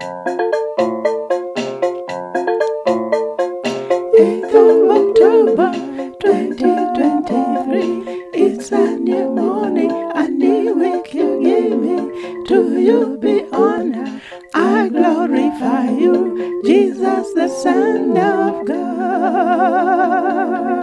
8th of October 2023. It's a new morning, a new week you give me. To you be honored? I glorify you, Jesus, the Son of God.